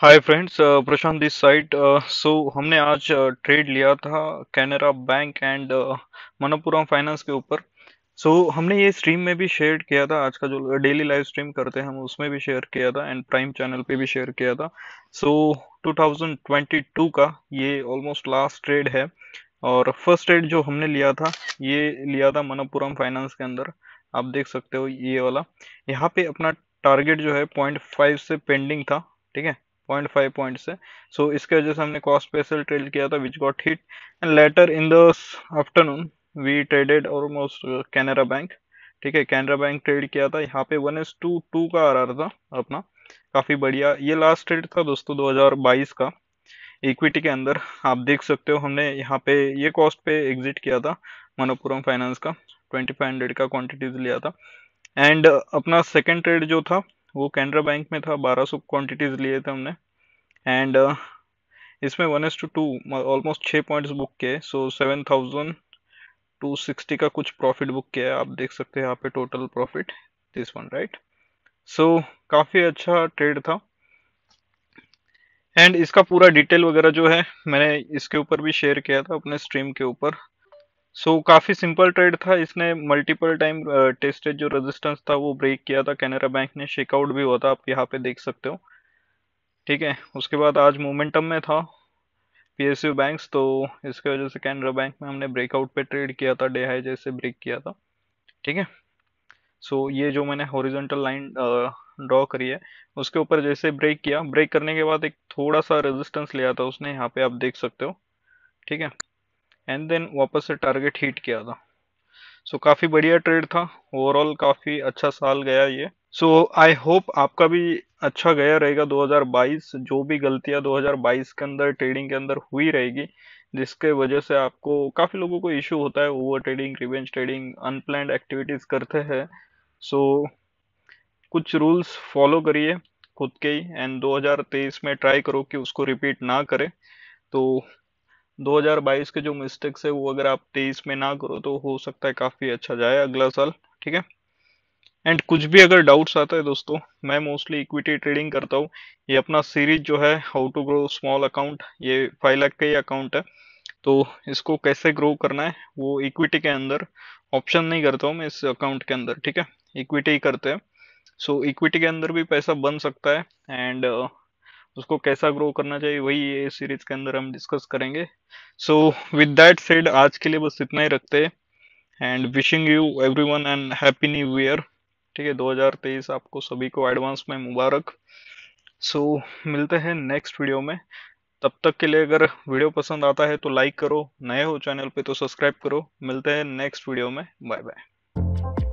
Hi friends Prashant this side so हमने आज trade लिया था Canara bank and Manappuram finance के ऊपर. सो so, हमने ये स्ट्रीम में भी शेयर किया था. आज का जो डेली लाइव स्ट्रीम करते हैं हम उसमें भी शेयर किया था एंड प्राइम चैनल पे भी शेयर किया था. सो so, 2022 का ये ऑलमोस्ट लास्ट ट्रेड है. और फ़र्स्ट एड जो हमने लिया था ये लिया था मनप्पुरम फाइनेंस के अंदर। आप देख सकते हो ये वाला। यहाँ पे अपना टारगेट जो है पॉइंट फाइव से पेंडिंग था ठीक है? पॉइंट फाइव पॉइंट से। सो so, इसके वजह से हमने कॉस्ट स्पेशल ट्रेड किया था which got hit and later in the afternoon we traded almost Canara bank ठीक है? कैनरा बैंक ट्रेड किया था। यहाँ पे वन एस टू टू का आ रहा था अपना। काफ़ी बढ़िया। ये लास्ट ट्रेड था दोस्तों 2022 का। इक्विटी के अंदर, आप देख सकते हो हमने यहाँ पे ये कॉस्ट पे एग्जिट किया था मनोपुरम फाइनेंस का 2500 का क्वांटिटीज लिया था। एंड अपना सेकंड ट्रेड जो था, वो कैनरा बैंक में था 1200 क्वांटिटीज लिए थे हमने। एंड इसमें one is to two almost छः पॉइंट्स बुक किए so seven thousand two sixty का कुछ प्रॉफिट बुक किया है। आप देख सकते हैं यहाँ पे total profit this one right so काफ़ी अच्छा ट्रेड था। एंड इसका पूरा डिटेल वगैरह जो है मैंने इसके ऊपर भी शेयर किया था अपने स्ट्रीम के ऊपर। सो so, काफ़ी सिंपल ट्रेड था। इसने मल्टीपल टाइम टेस्टेड जो रेजिस्टेंस था वो ब्रेक किया था। कैनरा बैंक ने शेकआउट भी हुआ था। आप यहाँ पे देख सकते हो। ठीक है? उसके बाद आज मोमेंटम में था पीएसयू बैंक्स तो इसके वजह से कैनरा बैंक में हमने ब्रेकआउट पे ट्रेड किया था। डे हाई जैसे ब्रेक किया था। ठीक है? सो so, ये जो मैंने हॉरिजॉन्टल लाइन ड्रॉ करी है। उसके ऊपर जैसे ब्रेक किया ब्रेक करने के बाद एक थोड़ा सा रेजिस्टेंस लिया था उसने यहाँ पे आप देख सकते हो। ठीक है? एंड देन वापस से टारगेट हीट किया था। सो so, काफ़ी बढ़िया ट्रेड था। ओवरऑल काफ़ी अच्छा साल गया ये। सो आई होप आपका भी अच्छा गया रहेगा 2022 जो भी गलतियाँ 2022 के अंदर ट्रेडिंग के अंदर हुई रहेगी जिसके वजह से आपको काफ़ी लोगों को इशू होता है। Over trading revenge trading unplanned activities करते हैं। सो so, कुछ रूल्स फॉलो करिए खुद के ही एंड 2023 में ट्राई करो कि उसको रिपीट ना करें। तो 2022 के जो मिस्टेक्स है, वो अगर आप 23 में ना करो तो हो सकता है काफ़ी अच्छा जाए अगला साल, ठीक है? एंड कुछ भी अगर डाउट्स आता है दोस्तों, मैं मोस्टली इक्विटी ट्रेडिंग करता हूँ। ये अपना सीरीज़ जो है how to grow small account ये फाइव लाख का ही अकाउंट है। तो इसको कैसे ग्रो करना है, वो इक्विटी के अंदर ऑप्शन नहीं करता हूँ मैं इस अकाउंट के अंदर, ठीक है? इक्विटी ही करते हैं। सो so, इक्विटी के अंदर भी पैसा बन सकता है एंड uh, उसको कैसा ग्रो करना चाहिए वही ये सीरीज़ के अंदर हम डिस्कस करेंगे। सो विद दैट सेड आज के लिए बस इतना ही रखते हैं and wishing you everyone and happy new year ठीक है 2023 आपको सभी को एडवांस में मुबारक। सो so, मिलते हैं नेक्स्ट वीडियो में। तब तक के लिए अगर वीडियो पसंद आता है तो लाइक करो नए हो चैनल पे तो सब्सक्राइब करो। मिलते हैं नेक्स्ट वीडियो में। Bye bye